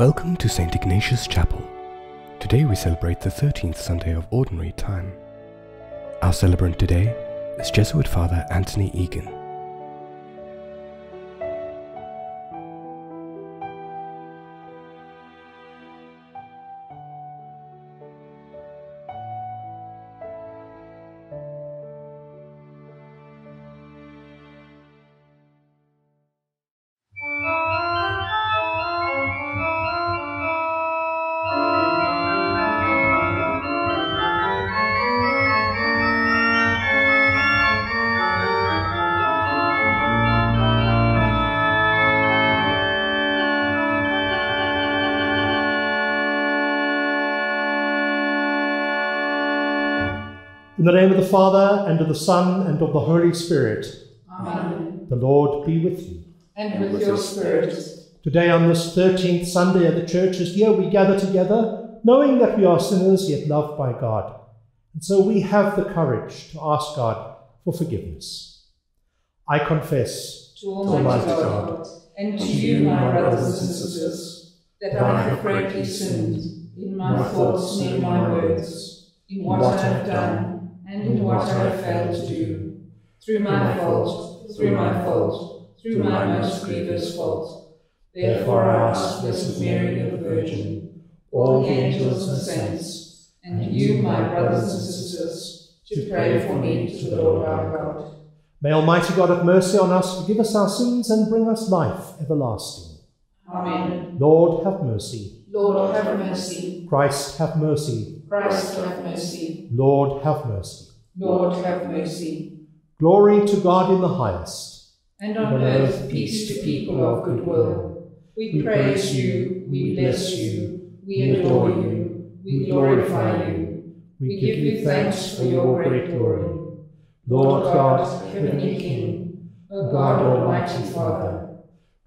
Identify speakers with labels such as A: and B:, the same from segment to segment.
A: Welcome to St. Ignatius Chapel. Today we celebrate the 13th Sunday of Ordinary Time. Our celebrant today is Jesuit Father Anthony Egan.
B: The Son, and of the Holy Spirit,
C: Amen.
B: the Lord be with you.
C: And with your spirit.
B: Today, on this 13th Sunday of the Church's year, we gather together, knowing that we are sinners yet loved by God. And so we have the courage to ask God for forgiveness. I confess
C: To Almighty God, and to you, my brothers and sisters, that I have greatly sinned in my thoughts and in my words, in what I have done and in what I have failed to do, through my fault, through my fault, through my most grievous fault. Therefore I ask Blessed Mary, the Virgin, all the angels and saints, and you, my brothers and sisters, to pray for me to the Lord our God.
B: May Almighty God have mercy on us, forgive us our sins, and bring us life everlasting.
C: Amen.
B: Lord, have mercy.
C: Lord, have mercy.
B: Christ, have mercy.
C: Christ, have mercy.
B: Lord, have mercy.
C: Lord, have mercy.
B: Glory to God in the highest.
C: And on earth, peace to people of good will. We praise you, we bless you, we adore you, we glorify you. We give you thanks for your great glory. Lord God, heavenly King, O God, almighty Father,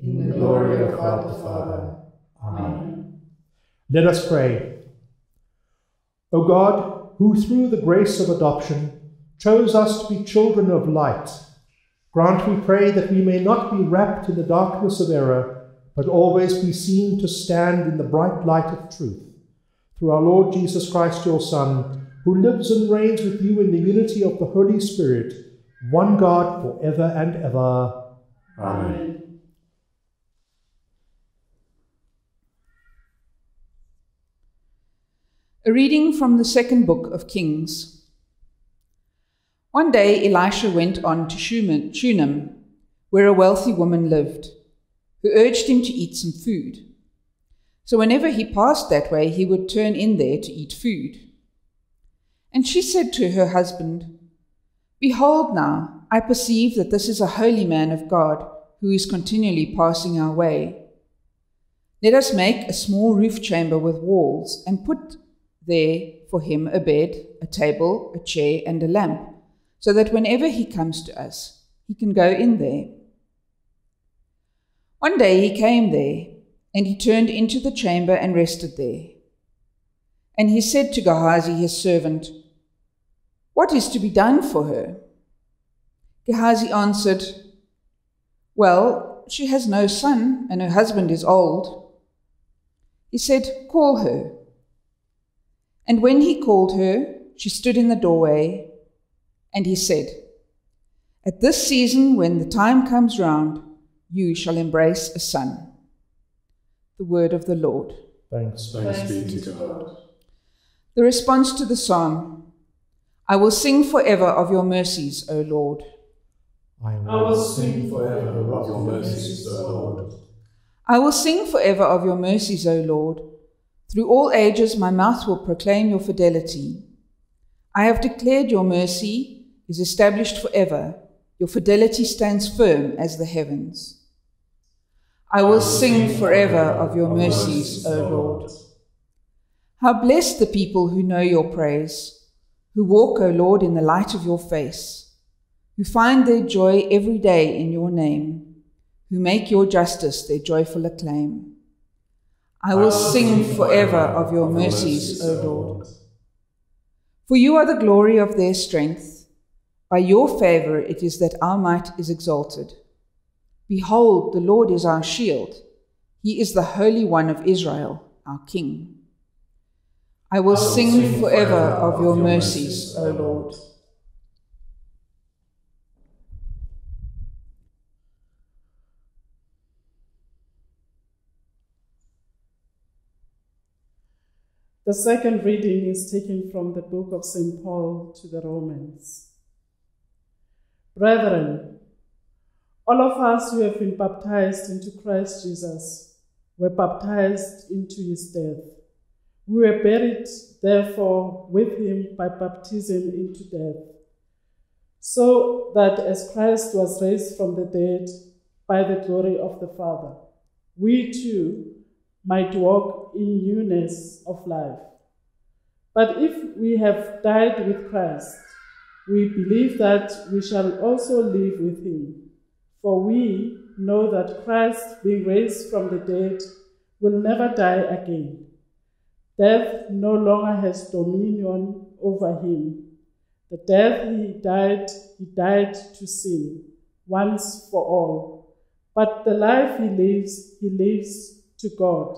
C: in the glory of God the Father. Amen.
B: Let us pray. O God, who through the grace of adoption chose us to be children of light, grant, we pray, that we may not be wrapped in the darkness of error, but always be seen to stand in the bright light of truth. Through our Lord Jesus Christ, your Son, who lives and reigns with you in the unity of the Holy Spirit, one God for ever and ever.
C: Amen.
D: A reading from the second book of Kings. One day Elisha went on to Shunem, where a wealthy woman lived, who urged him to eat some food. So whenever he passed that way, he would turn in there to eat food. And she said to her husband, Behold now, I perceive that this is a holy man of God who is continually passing our way. Let us make a small roof chamber with walls and put there for him a bed, a table, a chair, and a lamp, so that whenever he comes to us, he can go in there. One day he came there, and he turned into the chamber and rested there. And he said to Gehazi, his servant, What is to be done for her? Gehazi answered, Well, she has no son, and her husband is old. He said, Call her. And when he called her, she stood in the doorway, and he said, At this season, when the time comes round, you shall embrace a son. The word of the Lord.
B: Thanks.
C: Thanks be to God.
D: The response to the psalm I will sing forever of your mercies, O Lord.
B: I
C: I will sing forever of your mercies, O Lord.
D: I will sing forever of your mercies, O Lord. Through all ages, my mouth will proclaim your fidelity. I have declared your mercy is established forever. Your fidelity stands firm as the heavens. I will sing forever of your mercies, O Lord. How blessed the people who know your praise, who walk, O Lord, in the light of your face, who find their joy every day in your name, who make your justice their joyful acclaim. I will sing forever of your mercies, O Lord. For you are the glory of their strength. By your favor it is that our might is exalted. Behold, the Lord is our shield. He is the Holy One of Israel, our King. I will, I will sing, sing, forever, forever of your mercies, O Lord.
E: The second reading is taken from the book of St. Paul to the Romans. Brethren, all of us who have been baptized into Christ Jesus were baptized into his death. We were buried, therefore, with him by baptism into death, so that as Christ was raised from the dead by the glory of the Father, we too might walk in newness of life. But if we have died with Christ, we believe that we shall also live with him. For we know that Christ, being raised from the dead, will never die again. Death no longer has dominion over him. The death he died, he died to sin, once for all. But the life he lives, he lives to God.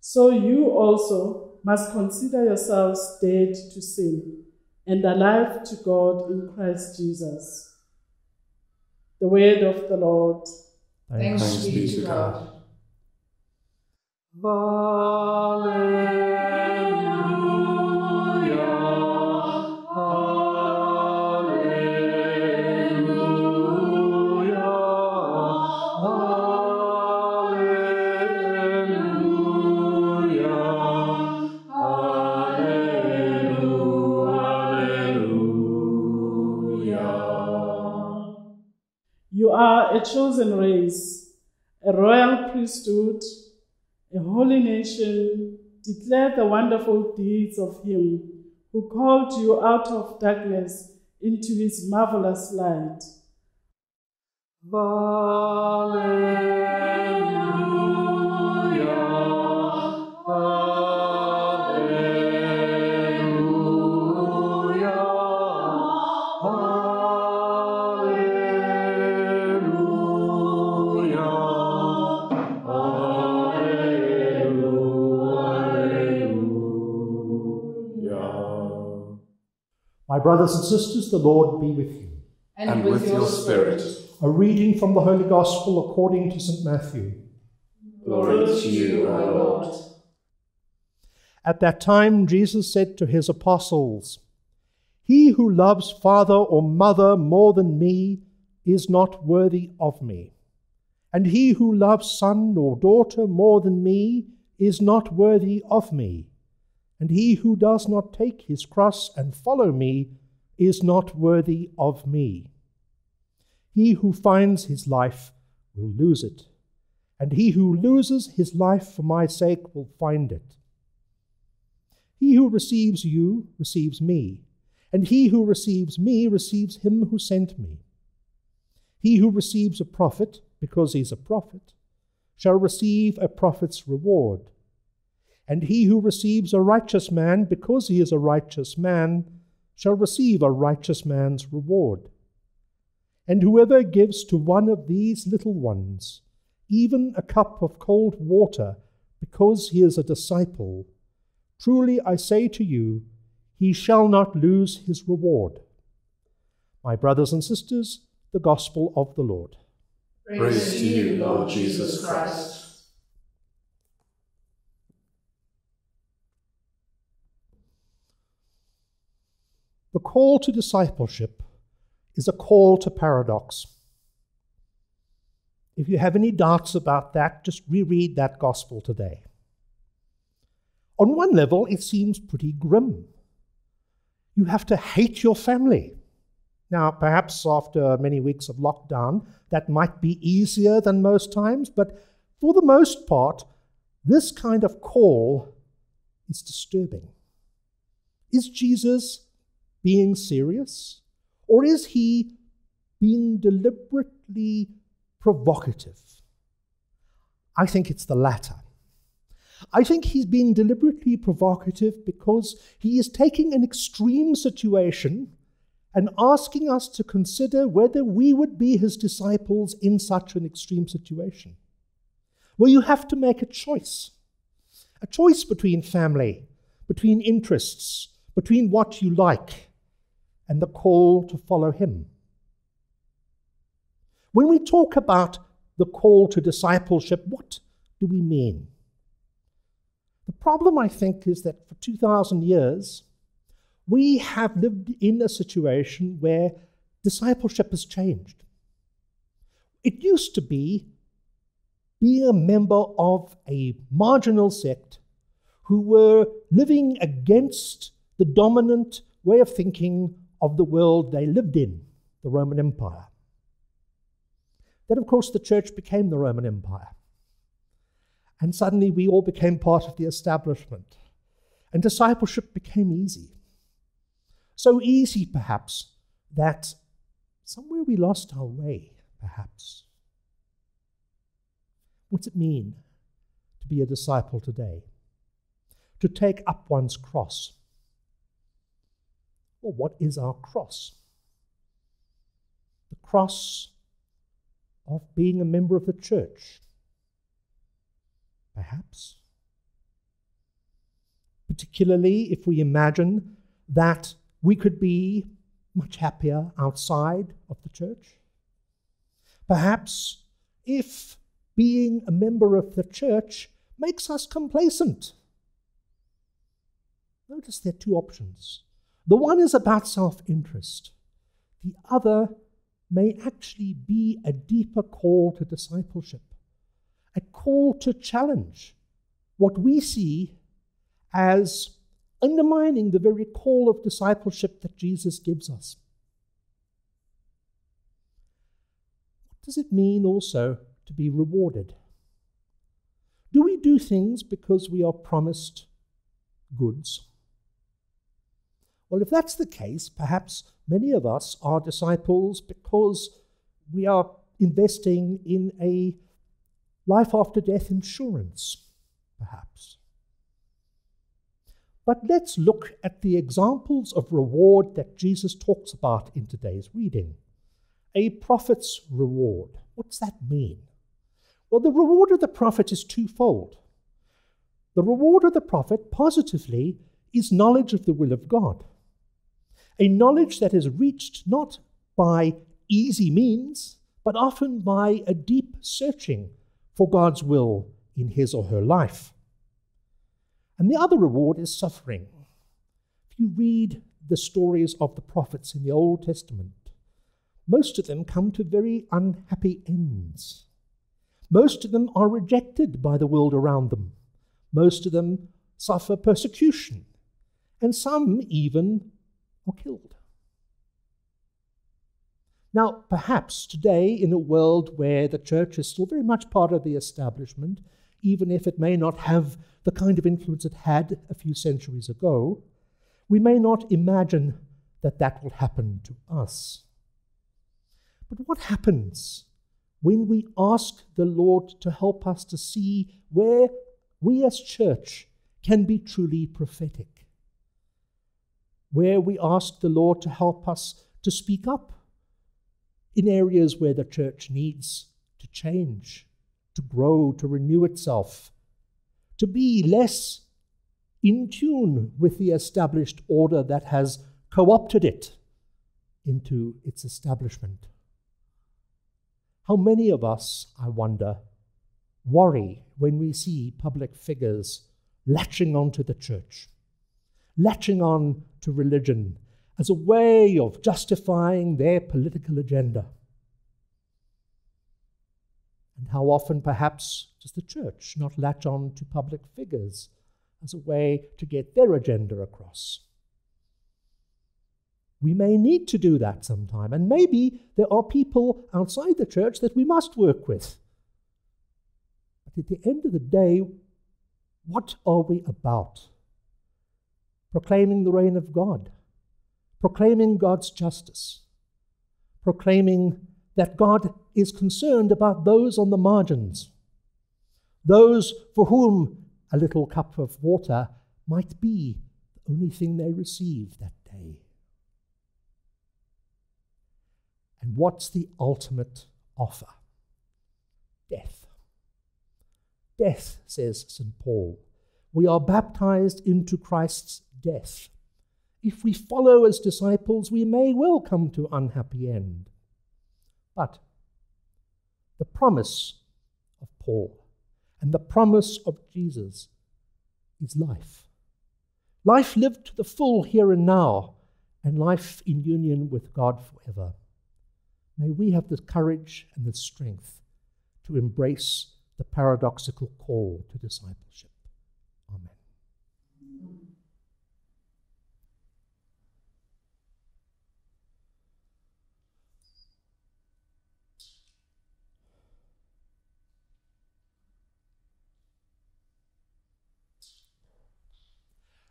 E: So you also must consider yourselves dead to sin and alive to God in Christ Jesus. The word of the Lord.
C: Thanks, Thanks be to God.
E: A chosen race, a royal priesthood, a holy nation, declare the wonderful deeds of him who called you out of darkness into his marvelous light.
B: My brothers and sisters, the Lord be with you.
C: And, and with, with your spirit.
B: A reading from the Holy Gospel according to St. Matthew.
C: Glory to you, O Lord.
B: At that time, Jesus said to his apostles, He who loves father or mother more than me is not worthy of me. And he who loves son or daughter more than me is not worthy of me. And he who does not take his cross and follow me is not worthy of me. He who finds his life will lose it, and he who loses his life for my sake will find it. He who receives you receives me, and he who receives me receives him who sent me. He who receives a prophet, because he is a prophet, shall receive a prophet's reward. And he who receives a righteous man because he is a righteous man shall receive a righteous man's reward. And whoever gives to one of these little ones even a cup of cold water because he is a disciple, truly I say to you, he shall not lose his reward. My brothers and sisters, the gospel of the Lord.
C: Praise, Praise to you, Lord Jesus Christ.
B: The call to discipleship is a call to paradox. If you have any doubts about that, just reread that gospel today. On one level, it seems pretty grim. You have to hate your family. Now, perhaps after many weeks of lockdown, that might be easier than most times, but for the most part, this kind of call is disturbing. Is Jesus being serious? Or is he being deliberately provocative? I think it's the latter. I think he's being deliberately provocative because he is taking an extreme situation and asking us to consider whether we would be his disciples in such an extreme situation. Where you have to make a choice a choice between family, between interests, between what you like, and the call to follow him. When we talk about the call to discipleship, what do we mean? The problem, I think, is that for 2,000 years, we have lived in a situation where discipleship has changed. It used to be being a member of a marginal sect who were living against the dominant way of thinking of the world they lived in, the Roman Empire. Then, of course, the church became the Roman Empire. And suddenly we all became part of the establishment. And discipleship became easy. So easy, perhaps, that somewhere we lost our way, perhaps. What's it mean to be a disciple today? To take up one's cross. Well, what is our cross? The cross of being a member of the church, perhaps. Particularly if we imagine that we could be much happier outside of the church. Perhaps if being a member of the church makes us complacent. Notice there are two options. The one is about self interest, the other may actually be a deeper call to discipleship a call to challenge what we see as undermining the very call of discipleship that Jesus gives us. What does it mean also to be rewarded? Do we do things because we are promised goods? Well, if that's the case, perhaps many of us are disciples because we are investing in a life after death insurance, perhaps. But let's look at the examples of reward that Jesus talks about in today's reading. A prophet's reward. What's that mean? Well, the reward of the prophet is twofold. The reward of the prophet, positively, is knowledge of the will of God. A knowledge that is reached not by easy means, but often by a deep searching for God's will in his or her life. And the other reward is suffering. If you read the stories of the prophets in the Old Testament, most of them come to very unhappy ends. Most of them are rejected by the world around them. Most of them suffer persecution. And some even are killed. Now, perhaps today, in a world where the church is still very much part of the establishment, even if it may not have the kind of influence it had a few centuries ago, we may not imagine that that will happen to us. But what happens when we ask the Lord to help us to see where we as church can be truly prophetic? Where we ask the Lord to help us to speak up in areas where the church needs to change, to grow, to renew itself, to be less in tune with the established order that has co opted it into its establishment. How many of us, I wonder, worry when we see public figures latching onto the church, latching on to religion as a way of justifying their political agenda. And how often, perhaps, does the church not latch on to public figures as a way to get their agenda across? We may need to do that sometime, and maybe there are people outside the church that we must work with. But at the end of the day, what are we about? Proclaiming the reign of God, proclaiming God's justice, proclaiming that God is concerned about those on the margins, those for whom a little cup of water might be the only thing they receive that day. And what's the ultimate offer? Death. Death, says St. Paul. We are baptized into Christ's death. If we follow as disciples, we may well come to unhappy end. But the promise of Paul and the promise of Jesus is life. Life lived to the full here and now, and life in union with God forever. May we have the courage and the strength to embrace the paradoxical call to discipleship. Amen.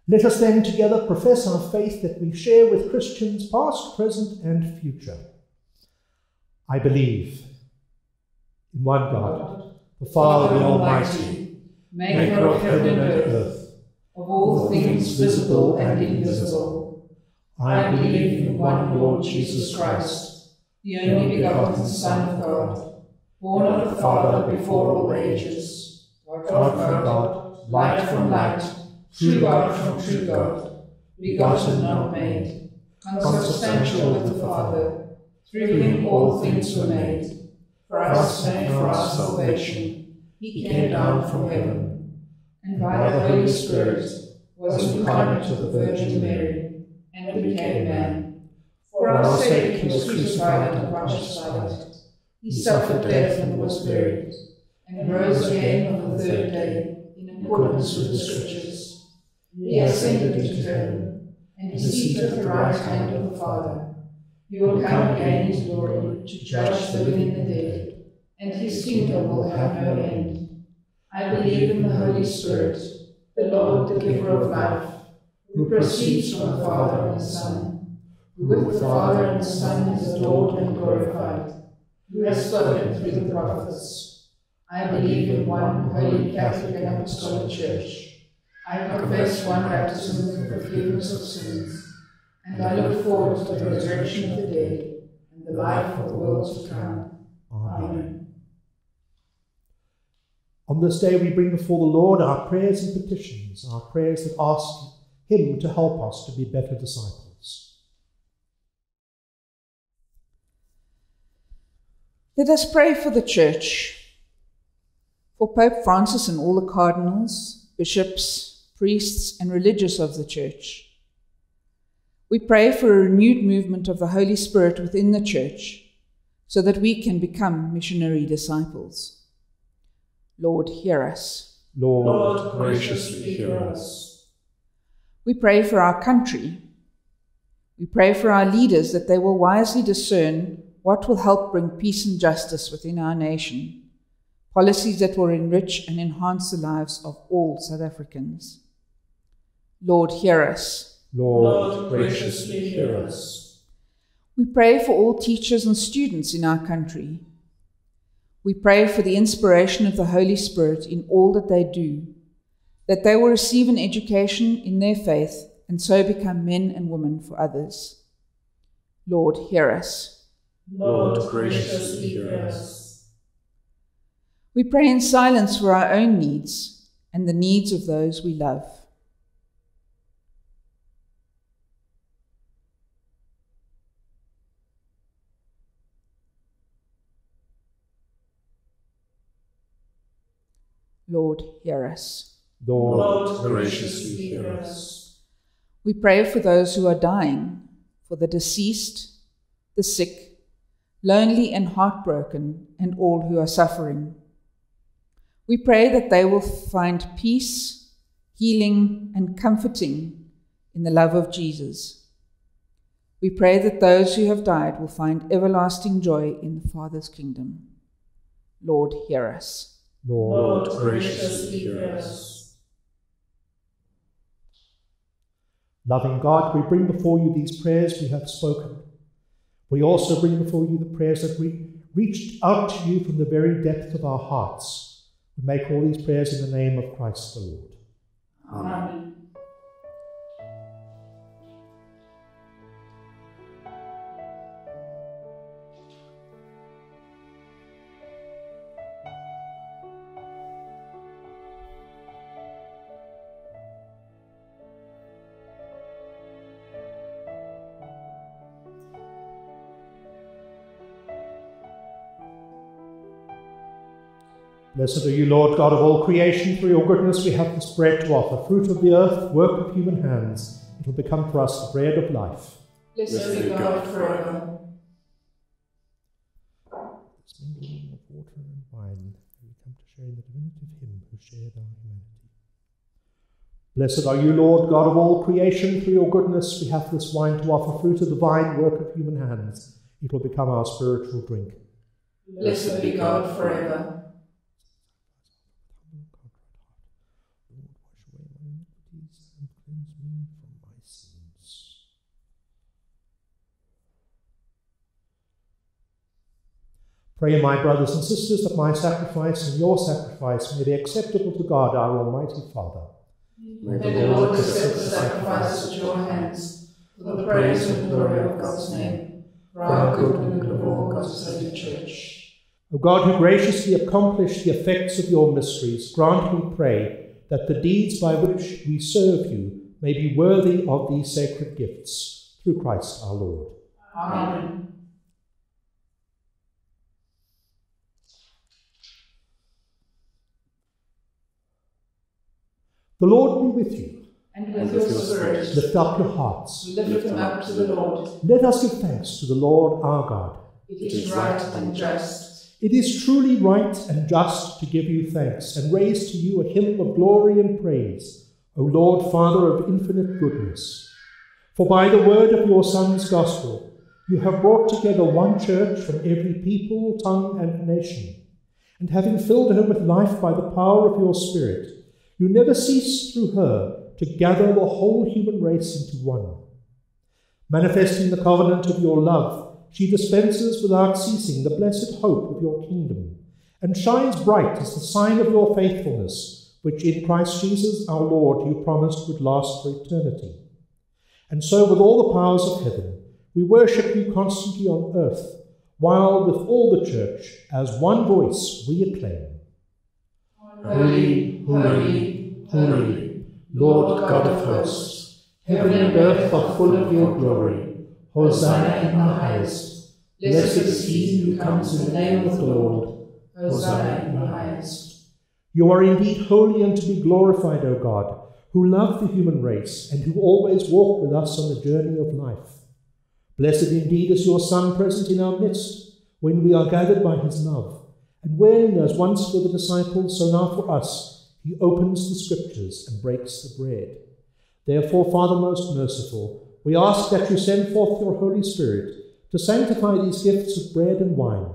B: Let us then together profess our faith that we share with Christians past, present, and future. I believe in one God, the Father Almighty,
C: maker of heaven and earth, of all things visible and invisible. I believe in one Lord Jesus Christ, the only begotten Son of God, born of the Father before all ages, God from God, light from light, true God from true God, begotten, not made, consubstantial with the Father. Through him all things were made. For us and for our salvation, he came down from heaven, and by the Holy Spirit was incarnate of the Virgin Mary, and became man. For our sake he was crucified Pontius Pilate. He suffered death and was buried, and rose again on the third day, in accordance with the Scriptures. He ascended into heaven, and is seated at the right hand of the Father. He will come again in glory to judge the living and the dead, and his kingdom will have no end. I believe in the Holy Spirit, the Lord, the giver of life, who proceeds from the Father and the Son, who with the Father and the Son is adored and glorified, who has spoken through the prophets. I believe in one holy Catholic and Apostolic Church. I confess one baptism for the forgiveness of sins and I look forward to the resurrection of the dead and the life of the world to come. Amen.
B: On this day, we bring before the Lord our prayers and petitions, our prayers that ask Him to help us to be better disciples.
D: Let us pray for the Church, for Pope Francis and all the cardinals, bishops, priests, and religious of the Church we pray for a renewed movement of the Holy Spirit within the Church so that we can become missionary disciples. Lord, hear us.
B: Lord,
C: Lord graciously hear us.
D: We pray for our country. We pray for our leaders that they will wisely discern what will help bring peace and justice within our nation, policies that will enrich and enhance the lives of all South Africans. Lord, hear us.
C: Lord, graciously hear us.
D: We pray for all teachers and students in our country. We pray for the inspiration of the Holy Spirit in all that they do, that they will receive an education in their faith and so become men and women for others. Lord, hear us.
C: Lord, graciously hear us.
D: We pray in silence for our own needs and the needs of those we love. Lord, hear us.
B: Lord,
C: Lord graciously hear us.
D: We pray for those who are dying, for the deceased, the sick, lonely and heartbroken, and all who are suffering. We pray that they will find peace, healing, and comforting in the love of Jesus. We pray that those who have died will find everlasting joy in the Father's kingdom. Lord, hear us.
B: Lord,
C: Lord, graciously hear us.
B: Loving God, we bring before you these prayers we have spoken. We also bring before you the prayers that we reached out to you from the very depth of our hearts. We make all these prayers in the name of Christ the Lord.
C: Amen.
B: Blessed are you, Lord God of all creation. Through your goodness we have this bread to offer, fruit of the earth, work of human hands. It will become for us the bread of life.
C: Blessed be God forever.
B: This mingling of water and wine, we come to share in the divinity of him who shared our humanity. Blessed are you, Lord God of all creation. Through your goodness we have this wine to offer, fruit of the vine, work of human hands. It will become our spiritual drink.
C: Blessed be God forever.
B: Lord, wash away my iniquities and cleanse me from my sins. Pray, my brothers and sisters, that my sacrifice and your sacrifice may be acceptable to God, our Almighty Father.
C: May the Lord accept the sacrifice at your hands for the praise and glory of God's name, for our good and good of all God's holy church.
B: O God, who graciously accomplished the effects of your mysteries, grant, we pray, that the deeds by which we serve you may be worthy of these sacred gifts. Through Christ our Lord.
C: Amen.
B: The Lord be with you.
C: And with your spirit,
B: Lift up your hearts.
C: lift them up to the Lord.
B: Let us give thanks to the Lord our God.
C: It is right and just.
B: It is truly right and just to give you thanks and raise to you a hymn of glory and praise, O Lord, Father of infinite goodness. For by the word of your Son's gospel, you have brought together one church from every people, tongue, and nation. And having filled her with life by the power of your Spirit, you never cease through her to gather the whole human race into one. Manifesting the covenant of your love, she dispenses without ceasing the blessed hope of your kingdom, and shines bright as the sign of your faithfulness, which in Christ Jesus our Lord you promised would last for eternity. And so, with all the powers of heaven, we worship you constantly on earth, while with all the church, as one voice, we acclaim.
C: Holy, holy, holy, Lord God of hosts, heaven and earth are full of your glory. Hosanna in the highest. Blessed is he who comes in the name of the Lord. Hosanna in the highest.
B: You are indeed holy and to be glorified, O God, who love the human race and who always walk with us on the journey of life. Blessed indeed is your Son present in our midst when we are gathered by his love. And when, as once for the disciples, so now for us, he opens the scriptures and breaks the bread. Therefore, Father most merciful, we ask that you send forth your Holy Spirit to sanctify these gifts of bread and wine,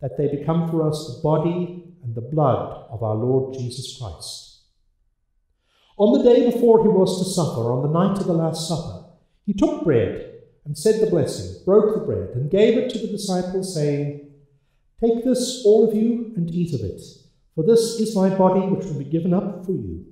B: that they become for us the body and the blood of our Lord Jesus Christ. On the day before he was to suffer, on the night of the Last Supper, he took bread and said the blessing, broke the bread, and gave it to the disciples, saying, Take this, all of you, and eat of it, for this is my body which will be given up for you.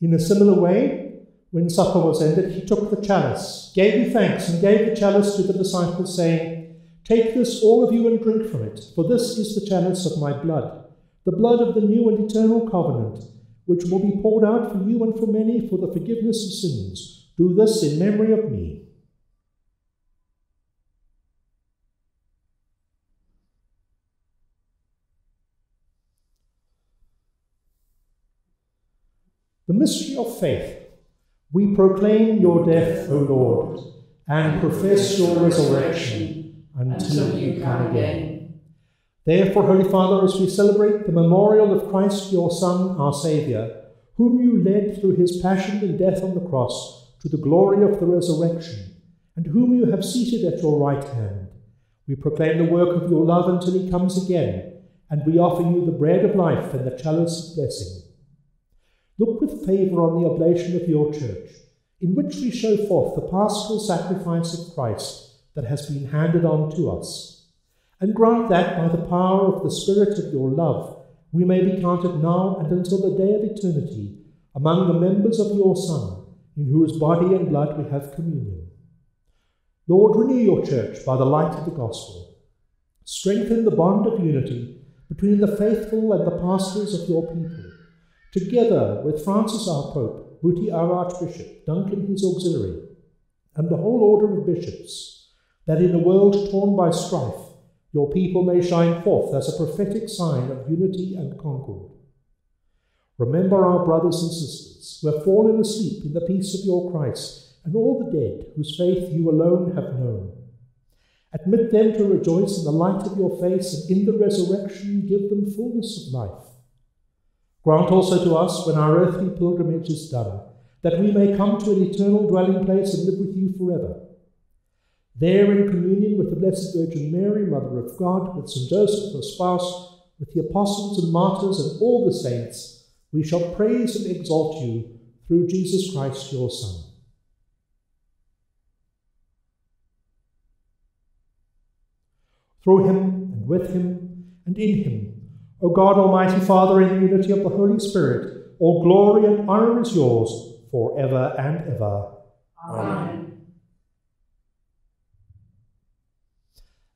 B: In a similar way, when supper was ended, he took the chalice, gave thanks, and gave the chalice to the disciples, saying, Take this, all of you, and drink from it, for this is the chalice of my blood, the blood of the new and eternal covenant, which will be poured out for you and for many for the forgiveness of sins. Do this in memory of me. The mystery of faith. We proclaim your death, O Lord, and profess your resurrection
C: until you come again.
B: Therefore, Holy Father, as we celebrate the memorial of Christ your Son, our Saviour, whom you led through his passion and death on the cross to the glory of the resurrection, and whom you have seated at your right hand. We proclaim the work of your love until he comes again, and we offer you the bread of life and the chalice of blessing. Look with favour on the oblation of your church, in which we show forth the paschal sacrifice of Christ that has been handed on to us. And grant that by the power of the Spirit of your love, we may be counted now and until the day of eternity among the members of your Son, in whose body and blood we have communion. Lord, renew your church by the light of the gospel. Strengthen the bond of unity between the faithful and the pastors of your people, together with Francis our Pope, Buti our Archbishop, Duncan his auxiliary, and the whole order of bishops, that in a world torn by strife, your people may shine forth as a prophetic sign of unity and concord. Remember our brothers and sisters who have fallen asleep in the peace of your Christ, and all the dead whose faith you alone have known. Admit them to rejoice in the light of your face, and in the resurrection give them fullness of life. Grant also to us, when our earthly pilgrimage is done, that we may come to an eternal dwelling place and live with you forever. There, in communion with the Blessed Virgin Mary, Mother of God, with St. Joseph, her spouse, with the apostles and martyrs and all the saints, we shall praise and exalt you through Jesus Christ, your Son. Through him, and with him, and in him, O God, Almighty Father, in the unity of the Holy Spirit, all glory and honour is yours for ever and ever.
C: Amen.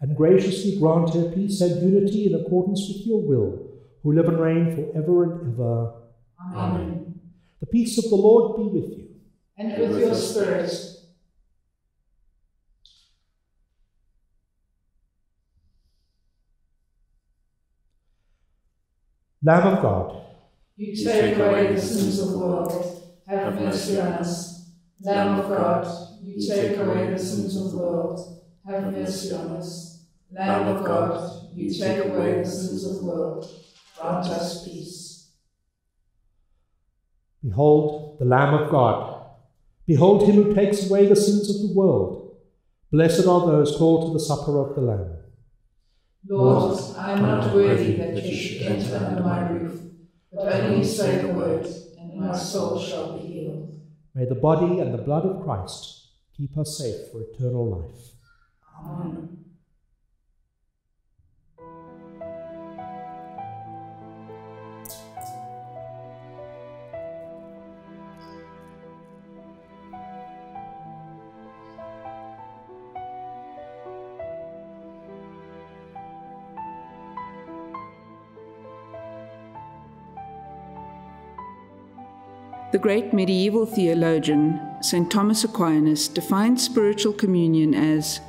B: and graciously grant her peace and unity in accordance with your will, who live and reign for ever and ever.
C: Amen.
B: The peace of the Lord be with you.
C: And with your spirit.
B: Lamb of God,
C: you take away the sins of the world, have mercy on us. Lamb of God, you take away the sins of the world, have mercy on us. Lamb of God, you take away the sins of the world, grant us peace.
B: Behold, the Lamb of God. Behold him who takes away the sins of the world. Blessed are those called to the supper of the Lamb.
C: Lord, I am not worthy that you should enter under my roof, but only say the word, and my soul shall be healed.
B: May the body and the blood of Christ keep us safe for eternal life.
C: Amen.
D: The great medieval theologian, St. Thomas Aquinas, defined spiritual communion as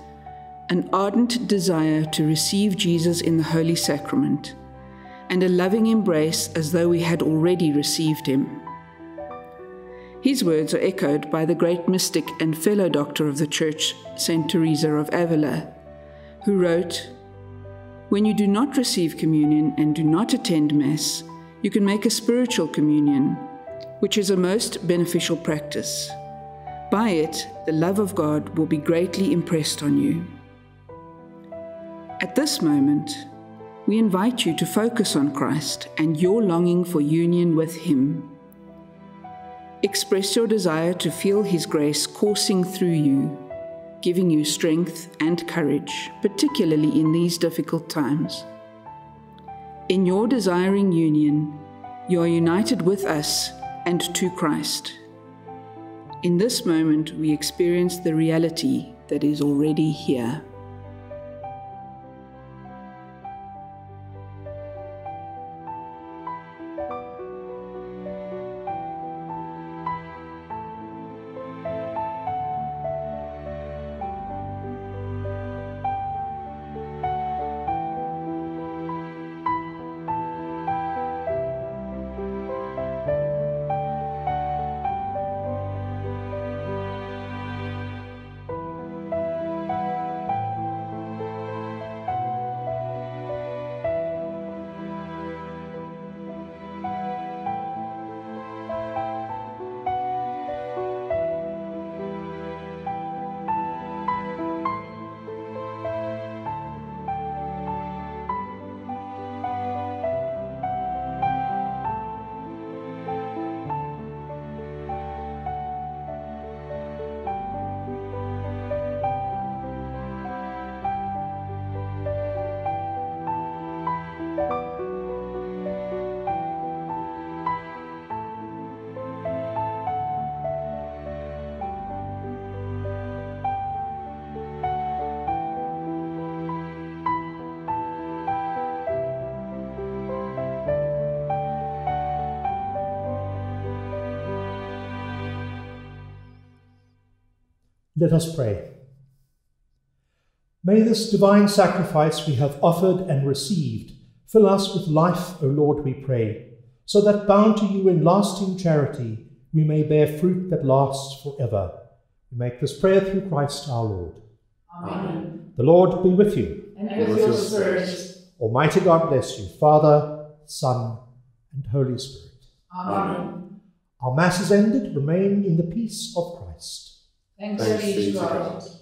D: an ardent desire to receive Jesus in the Holy Sacrament and a loving embrace as though we had already received him. His words are echoed by the great mystic and fellow doctor of the Church, St. Teresa of Avila, who wrote, When you do not receive communion and do not attend Mass, you can make a spiritual communion which is a most beneficial practice. By it, the love of God will be greatly impressed on you. At this moment, we invite you to focus on Christ and your longing for union with Him. Express your desire to feel His grace coursing through you.
C: giving you strength and courage, particularly in these difficult times. In your desiring union, you are united with us and to Christ. In this moment, we experience the reality that is already here.
B: Let us pray. May this divine sacrifice we have offered and received fill us with life, O Lord, we pray, so that bound to you in lasting charity, we may bear fruit that lasts forever. We make this prayer through Christ our Lord.
F: Amen.
B: The Lord be with you.
F: And with your spirit.
B: Almighty God bless you, Father, Son, and Holy Spirit.
F: Amen.
B: Our Mass is ended. Remain in the peace of Christ.
F: Thanks be to God.